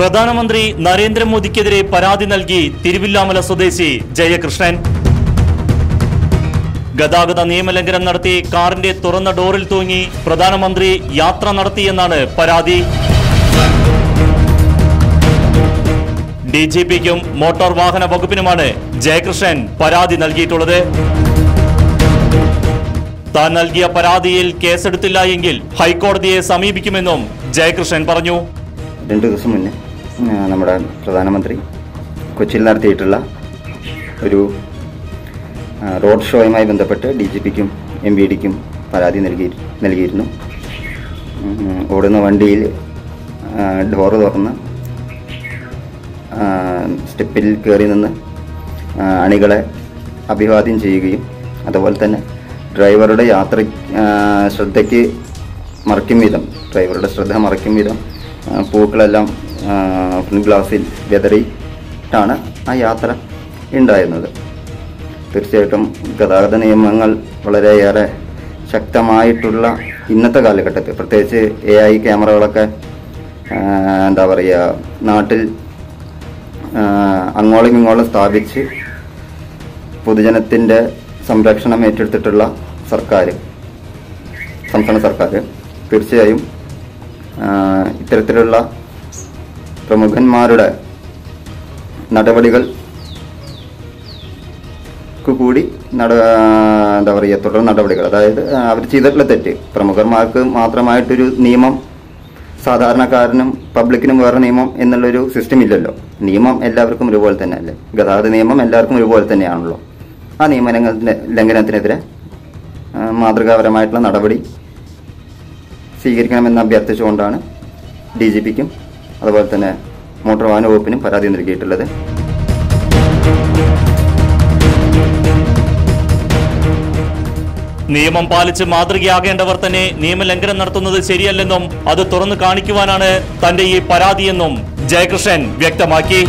പ്രധാനമന്ത്രി നരേന്ദ്രമോദിക്കെതിരെ പരാതി നൽകി തിരുവില്ലാമല സ്വദേശി ജയകൃഷ്ണൻ. ഗതാഗത നിയമലംഘനം നടത്തി കാറിന്റെ തുറന്ന ഡോറിൽ തൂങ്ങി പ്രധാനമന്ത്രി യാത്ര നടത്തിയെന്നാണ് പരാതി. ഡി ജി പിക്കും മോട്ടോർ വാഹന വകുപ്പിനുമാണ് ജയകൃഷ്ണൻ പരാതി നൽകിയിട്ടുള്ളത്. താൻ നൽകിയ പരാതിയിൽ കേസെടുത്തില്ല എങ്കിൽ ഹൈക്കോടതിയെ സമീപിക്കുമെന്നും ജയകൃഷ്ണൻ പറഞ്ഞു. രണ്ട് ദിവസം മുന്നേ നമ്മുടെ പ്രധാനമന്ത്രി കൊച്ചിയിൽ നടത്തിയിട്ടുള്ള ഒരു റോഡ് ഷോയുമായി ബന്ധപ്പെട്ട് ഡി ജി പിക്കും എം ബി ഡിക്കും പരാതി നൽകി നൽകിയിരുന്നു. ഓടുന്ന വണ്ടിയിൽ ഡോറ് തുറന്ന് സ്റ്റെപ്പിൽ കയറി നിന്ന് അണികളെ അഭിവാദ്യം ചെയ്യുകയും അതുപോലെ തന്നെ ഡ്രൈവറുടെ യാത്ര ശ്രദ്ധയ്ക്ക് മറയ്ക്കും വിധം ഡ്രൈവറുടെ ശ്രദ്ധ മറയ്ക്കും വിധം പൂക്കളെല്ലാം ഗ്ലാസിൽ വെതറിയിട്ടാണ് ആ യാത്ര ഉണ്ടായിരുന്നത്. തീർച്ചയായിട്ടും ഗതാഗത നിയമങ്ങൾ വളരെയേറെ ശക്തമായിട്ടുള്ള ഇന്നത്തെ കാലഘട്ടത്തിൽ പ്രത്യേകിച്ച് എ ഐ ക്യാമറകളൊക്കെ എന്താ പറയുക നാട്ടിൽ അങ്ങോളം ഇങ്ങോളം സ്ഥാപിച്ച് പൊതുജനത്തിന്റെ സംരക്ഷണം ഏറ്റെടുത്തിട്ടുള്ള സർക്കാർ സംസ്ഥാന സർക്കാർ തീർച്ചയായും ഇത്തരത്തിലുള്ള പ്രമുഖന്മാരുടെ നടപടികൾ കൂടി നട എന്താ പറയുക തുടർ നടപടികൾ. അതായത് അവർ ചെയ്തിട്ടുള്ള തെറ്റ്. പ്രമുഖന്മാർക്ക് മാത്രമായിട്ടൊരു നിയമം സാധാരണക്കാരനും പബ്ലിക്കിനും വേറെ നിയമം എന്നുള്ളൊരു സിസ്റ്റം ഇല്ലല്ലോ. നിയമം എല്ലാവർക്കും ഒരുപോലെ തന്നെ അല്ലേ ഗതാഗത നിയമം എല്ലാവർക്കും ഒരുപോലെ തന്നെയാണല്ലോ. ആ നിയമ ലംഘനത്തിനെതിരെ മാതൃകാപരമായിട്ടുള്ള നടപടി സ്വീകരിക്കണമെന്ന് അഭ്യർത്ഥിച്ചുകൊണ്ടാണ് ഡി ജി പിക്കും അതുപോലെ തന്നെ മോട്ടോർ വാഹന വകുപ്പിനും പരാതി നൽകിയിട്ടുള്ളത്. നിയമം പാലിച്ച് മാതൃകയാകേണ്ടവർ തന്നെ നിയമലംഘനം നടത്തുന്നത് ശരിയല്ലെന്നും അത് തുറന്നു കാണിക്കുവാനാണ് തന്റെ ഈ പരാതിയെന്നും ജയകൃഷ്ണൻ വ്യക്തമാക്കി.